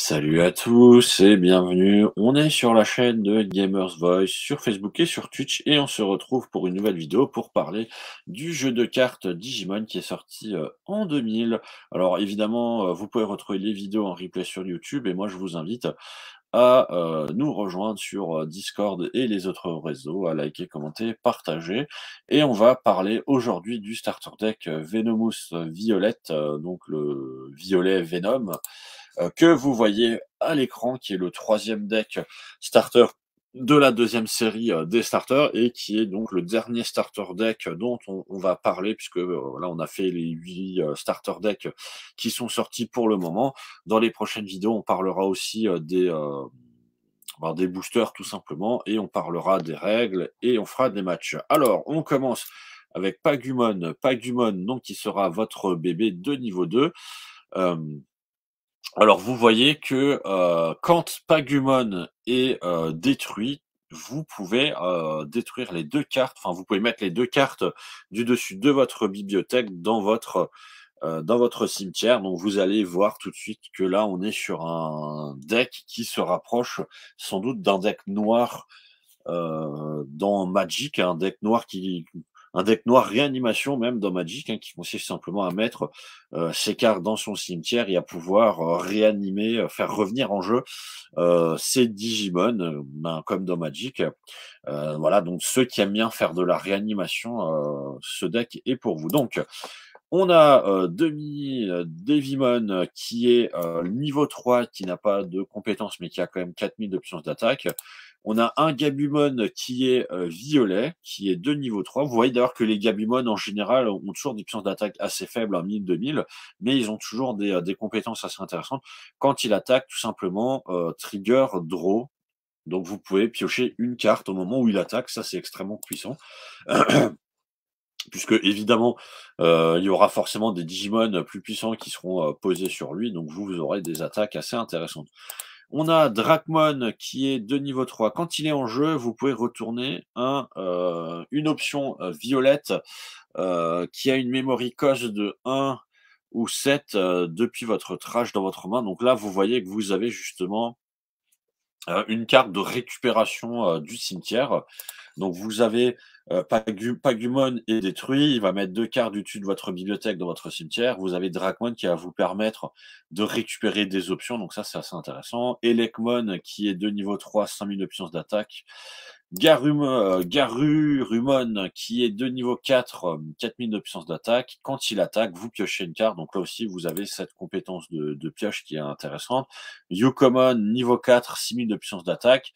Salut à tous et bienvenue. On est sur la chaîne de Gamers Voice sur Facebook et sur Twitch et on se retrouve pour une nouvelle vidéo pour parler du jeu de cartes Digimon qui est sorti euh, en 2000. Alors évidemment, euh, vous pouvez retrouver les vidéos en replay sur YouTube et moi je vous invite à euh, nous rejoindre sur Discord et les autres réseaux, à liker, commenter, partager. Et on va parler aujourd'hui du starter deck Venomous Violette, donc le violet Venom. Euh, que vous voyez à l'écran, qui est le troisième deck starter de la deuxième série euh, des starters et qui est donc le dernier starter deck dont on, va parler puisque euh, là on a fait les huit starter decks qui sont sortis pour le moment. Dans les prochaines vidéos, on parlera aussi des ben, des boosters tout simplement et on parlera des règles et on fera des matchs. Alors, on commence avec Pagumon, Pagumon donc qui sera votre bébé de niveau 2. Alors, vous voyez que euh, quand Pagumon est euh, détruit, vous pouvez euh, détruire les deux cartes, enfin, vous pouvez mettre les deux cartes du dessus de votre bibliothèque dans votre, dans votre cimetière. Donc, vous allez voir tout de suite que là, on est sur un deck qui se rapproche sans doute d'un deck noir dans Magic, un deck noir qui un deck noir réanimation même dans Magic, hein, qui consiste simplement à mettre euh, ses cartes dans son cimetière et à pouvoir euh, réanimer, euh, faire revenir en jeu ses Digimon, ben, comme dans Magic. voilà, donc ceux qui aiment bien faire de la réanimation, ce deck est pour vous. Donc, on a demi Devimon qui est niveau 3, qui n'a pas de compétences, mais qui a quand même 4000 d'options d'attaque. On a un Gabumon qui est euh, violet, qui est de niveau 3. Vous voyez d'ailleurs que les Gabumon, en général, ont toujours des puissances d'attaque assez faibles, en 1000-2000, mais ils ont toujours des, euh, des, compétences assez intéressantes. Quand il attaque, tout simplement, euh, trigger, draw. Donc vous pouvez piocher une carte au moment où il attaque. Ça, c'est extrêmement puissant. puisque évidemment, il y aura forcément des Digimon plus puissants qui seront posés sur lui, donc vous, vous aurez des attaques assez intéressantes. On a Dracmon qui est de niveau 3. Quand il est en jeu, vous pouvez retourner euh, une option euh, violette euh, qui a une memory cost de 1 ou 7 depuis votre trash dans votre main. Donc là, vous voyez que vous avez justement une carte de récupération du cimetière. Donc vous avez euh, Pagumon est détruit, il va mettre deux cartes du dessus de votre bibliothèque dans votre cimetière. Vous avez Dracmon qui va vous permettre de récupérer des options, donc ça c'est assez intéressant. Elekmon qui est de niveau 3, 5000 options d'attaque. Garumon euh, qui est de niveau 4, 4000 de puissance d'attaque. Quand il attaque, vous piochez une carte. Donc là aussi, vous avez cette compétence de, pioche qui est intéressante. Yukomon, niveau 4, 6000 de puissance d'attaque.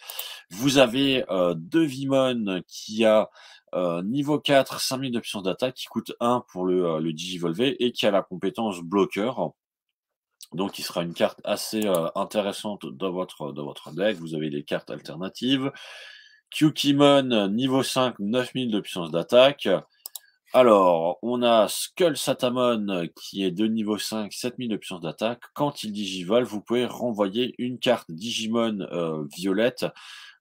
Vous avez euh, Devimon qui a euh, niveau 4, 5000 de puissance d'attaque, qui coûte 1 pour le, euh, et qui a la compétence bloqueur. Donc, il sera une carte assez euh, intéressante dans votre, dans votre deck. Vous avez des cartes alternatives. Kyukimon, niveau 5, 9000 de puissance d'attaque. Alors, on a Skull Satamon qui est de niveau 5, 7000 de puissance d'attaque. Quand il digivole, vous pouvez renvoyer une carte Digimon euh, violette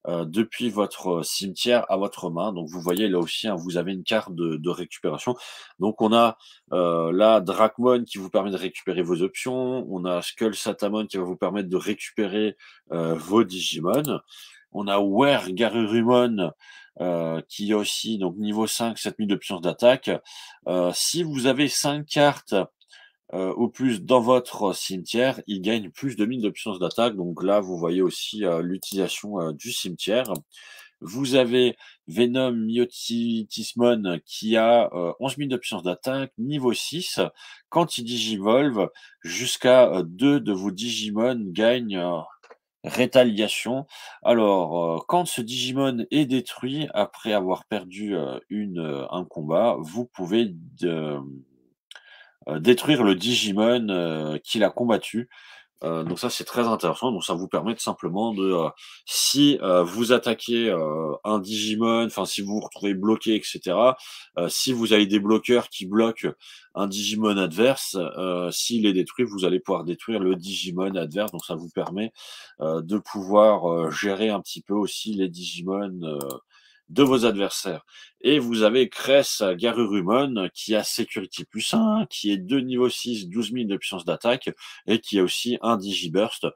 euh, depuis votre cimetière à votre main. Donc vous voyez là aussi, hein, vous avez une carte de, récupération. Donc on a euh, là Dracmon qui vous permet de récupérer vos options. On a Skull Satamon qui va vous permettre de récupérer vos Digimon. On a Wer Garurumon euh, qui est aussi donc niveau 5, 7000 de puissance d'attaque. Euh, si vous avez 5 cartes euh, au plus dans votre cimetière, il gagne plus de 1000 de puissance d'attaque. Donc là, vous voyez aussi l'utilisation du cimetière. Vous avez Venom Myotismon qui a 11 000 de puissance d'attaque, niveau 6. Quand il digivolve, jusqu'à 2 de vos Digimon gagnent Rétaliation. Alors, euh, quand ce Digimon est détruit après avoir perdu euh, euh, un combat, vous pouvez détruire le Digimon qu'il a combattu. Euh, donc ça c'est très intéressant. Donc ça vous permet simplement de, euh, si euh, vous attaquez un Digimon, enfin si vous vous retrouvez bloqué, etc. si vous avez des bloqueurs qui bloquent un Digimon adverse, s'il est détruit, vous allez pouvoir détruire le Digimon adverse. Donc ça vous permet de pouvoir gérer un petit peu aussi les Digimon de vos adversaires. Et vous avez Cress Garurumon qui a Security plus 1, qui est de niveau 6, 12 000 de puissance d'attaque, et qui a aussi un Digiburst,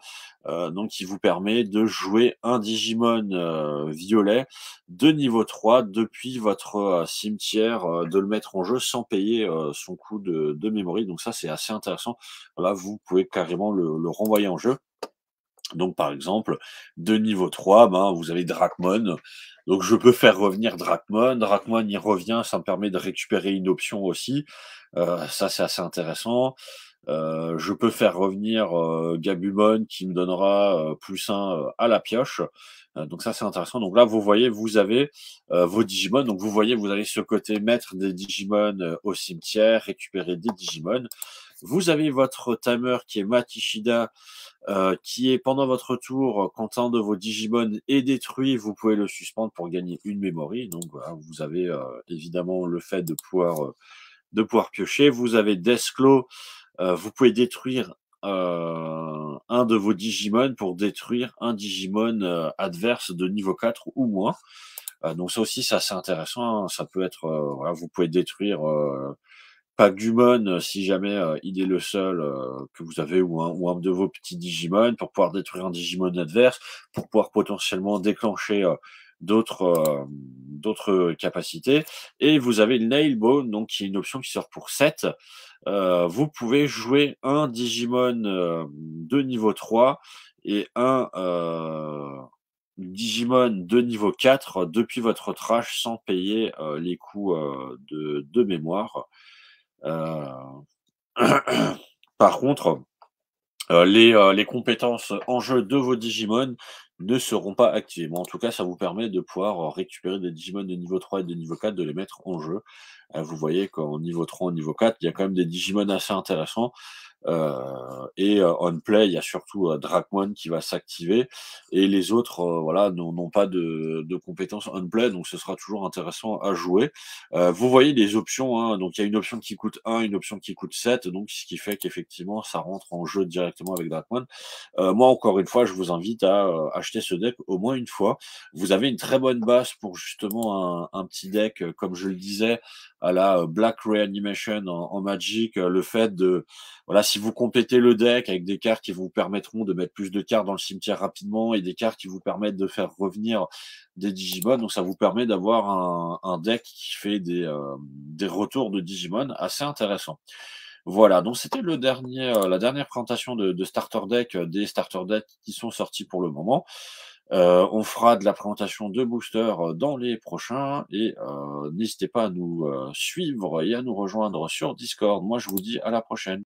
euh, donc qui vous permet de jouer un Digimon euh, violet de niveau 3 depuis votre euh, cimetière, de le mettre en jeu sans payer son coût de, de mémoire. Donc ça c'est assez intéressant. Là vous pouvez carrément le renvoyer en jeu. Donc, par exemple, de niveau 3, ben, vous avez Dracmon. Donc, je peux faire revenir Dracmon. Dracmon, il revient, ça me permet de récupérer une option aussi. Euh, ça, c'est assez intéressant. Euh, je peux faire revenir euh, Gabumon qui me donnera euh, plus 1 à la pioche. donc ça c'est intéressant. Donc là vous voyez, vous avez vos Digimon. Donc vous voyez, vous allez ce côté mettre des Digimon au cimetière, récupérer des Digimon. Vous avez votre timer qui est Matishida, euh, qui est pendant votre tour, quand un de vos Digimon est détruit, vous pouvez le suspendre pour gagner une mémoire. Donc voilà, vous avez euh, évidemment le fait de pouvoir, euh, de pouvoir piocher. Vous avez Deathclaw, vous pouvez détruire un de vos Digimon pour détruire un Digimon adverse de niveau 4 ou moins. donc ça aussi, c'est intéressant. Hein. Ça peut être, vous pouvez détruire Gumon euh, si jamais euh, il est le seul euh, que vous avez ou un, de vos petits Digimon pour pouvoir détruire un Digimon adverse, pour pouvoir potentiellement déclencher d'autres d'autres capacités. Et vous avez le Nailbone, donc qui est une option qui sort pour 7. vous pouvez jouer un Digimon de niveau 3 et un Digimon de niveau 4 depuis votre trash sans payer les coûts de mémoire. Euh, par contre, euh, les, euh, les, compétences en jeu de vos Digimon ne seront pas activées. en tout cas, ça vous permet de pouvoir récupérer des Digimon de niveau 3 et de niveau 4, de les mettre en jeu. vous voyez qu'en niveau 3, en niveau 4, il y a quand même des Digimon assez intéressants. Euh, et euh, on play, il y a surtout euh, qui va s'activer et les autres, voilà, n'ont pas de, compétences on play, donc ce sera toujours intéressant à jouer. vous voyez les options, hein, donc il y a une option qui coûte 1, une option qui coûte 7, donc ce qui fait qu'effectivement ça rentre en jeu directement avec Dracmon. moi, encore une fois, je vous invite à ce deck au moins une fois. Vous avez une très bonne base pour justement un, petit deck, comme je le disais, à la Black Reanimation en, en Magic, le fait de voilà, si vous complétez le deck avec des cartes qui vous permettront de mettre plus de cartes dans le cimetière rapidement et des cartes qui vous permettent de faire revenir des Digimon, donc ça vous permet d'avoir un, deck qui fait des, euh, des retours de Digimon assez intéressants. Voilà, donc c'était le dernier, euh, la dernière présentation de, starter deck, euh, des starter decks qui sont sortis pour le moment. Euh, on fera de la présentation de boosters dans les prochains et n'hésitez pas à nous suivre et à nous rejoindre sur Discord. Moi, je vous dis à la prochaine.